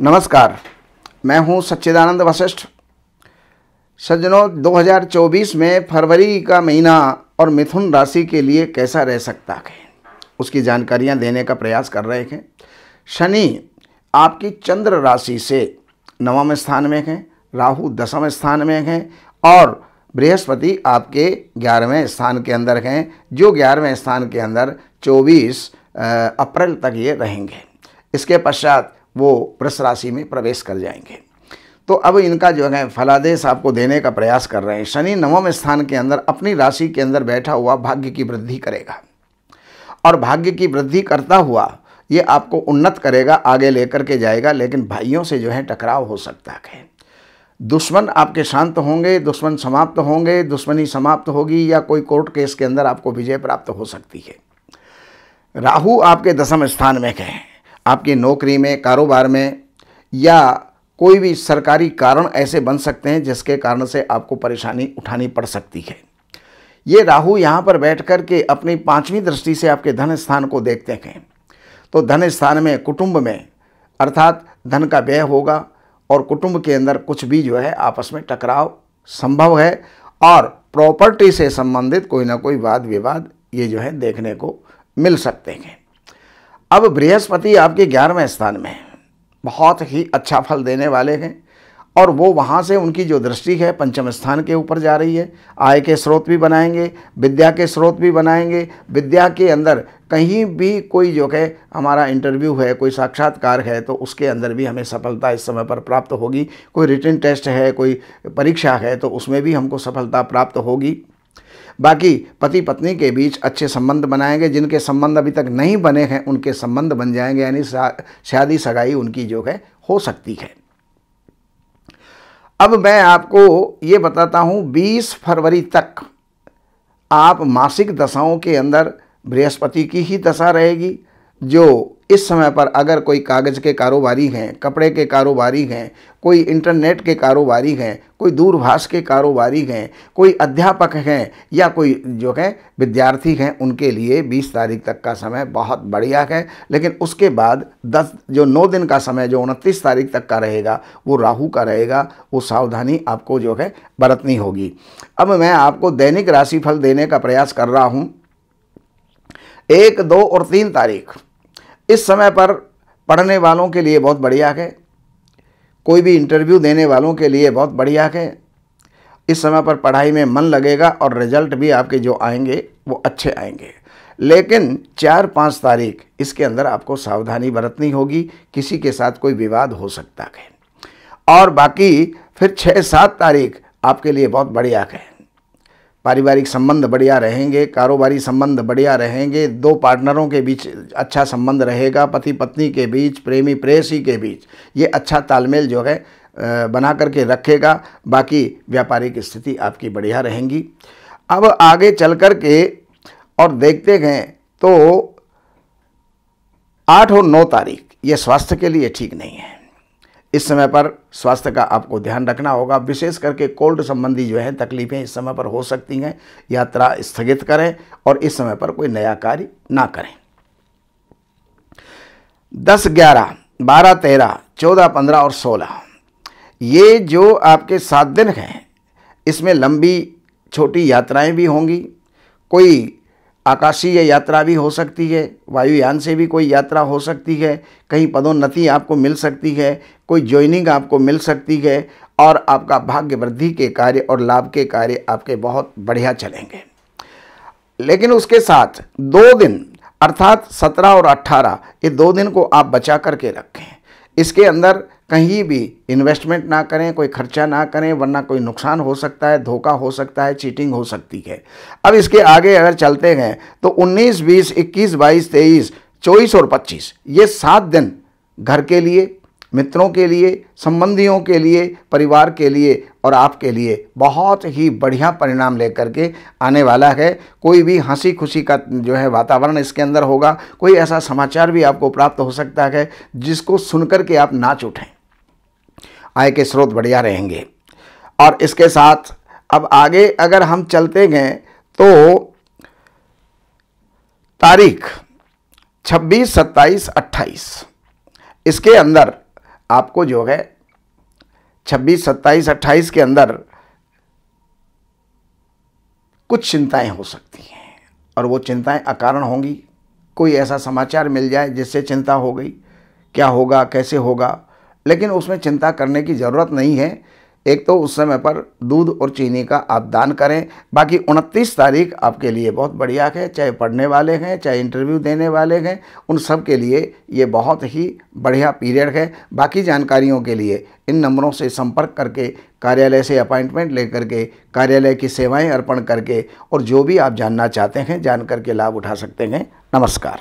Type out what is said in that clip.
नमस्कार। मैं हूँ सच्चिदानंद वशिष्ठ। सज्जनों 2024 में फरवरी का महीना और मिथुन राशि के लिए कैसा रह सकता है? उसकी जानकारियाँ देने का प्रयास कर रहे हैं। शनि आपकी चंद्र राशि से नवम स्थान में हैं, राहु दसम स्थान में हैं और बृहस्पति आपके ग्यारहवें स्थान के अंदर हैं, जो ग्यारहवें स्थान के अंदर 24 अप्रैल तक ये रहेंगे। इसके पश्चात वो वृष राशि में प्रवेश कर जाएँगे। तो अब इनका जो है, फलादेश आपको देने का प्रयास कर रहे हैं। शनि नवम स्थान के अंदर अपनी राशि के अंदर बैठा हुआ भाग्य की वृद्धि करेगा। और भाग्य की वृद्धि करता हुआ ये आपको उन्नत करेगा, आगे लेकर के जाएगा, लेकिन भाइयों से जो है टकराव हो सकता है। दुश्मन आपके शांत होंगे, दुश्मन समाप्त होंगे, दुश्मनी समाप्त होगी या कोई कोर्ट केस के अंदर आपको विजय प्राप्त हो सकती है। राहु आपके दसम स्थान में है। आपकी नौकरी में, कारोबार में, या कोई भी सरकारी कारण ऐसे बन सकते हैं जिसके कारण से आपको परेशानी उठानी पड़ सकती है। ये राहु यहाँ पर बैठ कर के अपनी पांचवी दृष्टि से आपके धन स्थान को देखते हैं। तो धन स्थान में, कुटुंब में, अर्थात धन का व्यय होगा और कुटुंब के अंदर कुछ भी जो है, आपस में टकराव संभव है और प्रॉपर्टी से संबंधित कोई ना कोई वाद विवाद ये जो है, देखने को मिल सकते हैं। अब बृहस्पति आपके ग्यारहवें स्थान में बहुत ही अच्छा फल देने वाले हैं। और वो वहाँ से उनकी जो दृष्टि है, पंचम स्थान के ऊपर जा रही है। आय के स्रोत भी बनाएँगे, विद्या के स्रोत भी बनाएँगे। विद्या के अंदर कहीं भी कोई जो है, हमारा इंटरव्यू है, कोई साक्षात्कार है तो उसके अंदर भी हमें सफलता इस समय पर प्राप्त होगी। कोई रिटर्न टेस्ट है, कोई परीक्षा है तो उसमें भी हमको सफलता प्राप्त होगी। बाकी पति पत्नी के बीच अच्छे संबंध बनाएँगे, जिनके संबंध अभी तक नहीं बने हैं, उनके संबंध बन जाएँगे, यानी शादी सगाई उनकी जो है, हो सकती है। अब मैं आपको ये बताता हूँ 20 फरवरी तक आप मासिक दशाओं के अंदर बृहस्पति की ही दशा रहेगी, जो इस समय पर अगर कोई कागज़ के कारोबारी हैं, कपड़े के कारोबारी हैं, कोई इंटरनेट के कारोबारी हैं, कोई दूरभाष के कारोबारी हैं, कोई अध्यापक हैं या कोई जो है, विद्यार्थी हैं, उनके लिए 20 तारीख तक का समय बहुत बढ़िया है। लेकिन उसके बाद 10 जो 9 दिन का समय, जो उनतीस तारीख तक का रहेगा, वो राहु का रहेगा, वो सावधानी आपको जो है, बरतनी होगी। अब मैं आपको दैनिक राशिफल देने का प्रयास कर रहा हूँ। एक, दो और तीन तारीख। इस समय पर पढ़ने वालों के लिए बहुत बढ़िया है। कोई भी इंटरव्यू देने वालों के लिए बहुत बढ़िया है। इस समय पर पढ़ाई में मन लगेगा और रिज़ल्ट भी आपके जो आएँगे, वो अच्छे आएँगे। लेकिन चार पाँच तारीख, इसके अंदर आपको सावधानी बरतनी होगी, किसी के साथ कोई विवाद हो सकता है। और बाकी फिर छः सात तारीख आपके लिए बहुत बढ़िया है। पारिवारिक संबंध बढ़िया रहेंगे, कारोबारी संबंध बढ़िया रहेंगे, दो पार्टनरों के बीच अच्छा संबंध रहेगा पति पत्नी के बीच प्रेमी प्रेयसी के बीच। ये अच्छा तालमेल जो है बना करके रखेगा, बाकी व्यापारिक स्थिति आपकी बढ़िया रहेंगी। अब आगे चल कर के और देखते गए तो आठ और नौ तारीख, ये स्वास्थ्य के लिए ठीक नहीं है। इस समय पर स्वास्थ्य का आपको ध्यान रखना होगा। विशेष करके कोल्ड संबंधी जो है तकलीफ़ें इस समय पर हो सकती हैं। यात्रा स्थगित करें और इस समय पर कोई नया कार्य ना करें। दस ग्यारह, बारह तेरह, चौदह पंद्रह और सोलह, ये जो आपके सात दिन हैं, इसमें लंबी छोटी यात्राएँ भी होंगी। कोई आकाशीय यात्रा भी हो सकती है, वायुयान से भी कोई यात्रा हो सकती है, कहीं पदोन्नति आपको मिल सकती है, कोई ज्वाइनिंग आपको मिल सकती है और आपका भाग्य वृद्धि के कार्य और लाभ के कार्य आपके बहुत बढ़िया चलेंगे। लेकिन उसके साथ दो दिन, अर्थात सत्रह और अट्ठारह ये दो दिन को आप बचा करके रखें। इसके अंदर कहीं भी इन्वेस्टमेंट ना करें कोई खर्चा ना करें वरना कोई नुकसान हो सकता है धोखा हो सकता है चीटिंग हो सकती है। अब इसके आगे अगर चलते हैं तो 19, 20, 21, 22, 23, 24 और 25 ये सात दिन घर के लिए मित्रों के लिए संबंधियों के लिए परिवार के लिए और आपके लिए बहुत ही बढ़िया परिणाम लेकर के आने वाला है। कोई भी हँसी खुशी का जो है वातावरण इसके अंदर होगा। कोई ऐसा समाचार भी आपको प्राप्त हो सकता है जिसको सुनकर के आप नाच उठें। आय के स्रोत बढ़िया रहेंगे। और इसके साथ अब आगे अगर हम चलते गए तो तारीख 26, 27, 28 इसके अंदर आपको जो है छब्बीस, सत्ताईस, अट्ठाईस के अंदर कुछ चिंताएँ हो सकती हैं और वो चिंताएँ अकारण होंगी। कोई ऐसा समाचार मिल जाए जिससे चिंता हो गई, क्या होगा, कैसे होगा, लेकिन उसमें चिंता करने की ज़रूरत नहीं है। एक तो उस समय पर दूध और चीनी का आप दान करें। बाकी उनतीस तारीख आपके लिए बहुत बढ़िया है। चाहे पढ़ने वाले हैं, चाहे इंटरव्यू देने वाले हैं, उन सब के लिए ये बहुत ही बढ़िया पीरियड है। बाकी जानकारियों के लिए इन नंबरों से संपर्क करके, कार्यालय से अपॉइंटमेंट लेकर के, कार्यालय की सेवाएँ अर्पण करके और जो भी आप जानना चाहते हैं जान करके लाभ उठा सकते हैं। नमस्कार।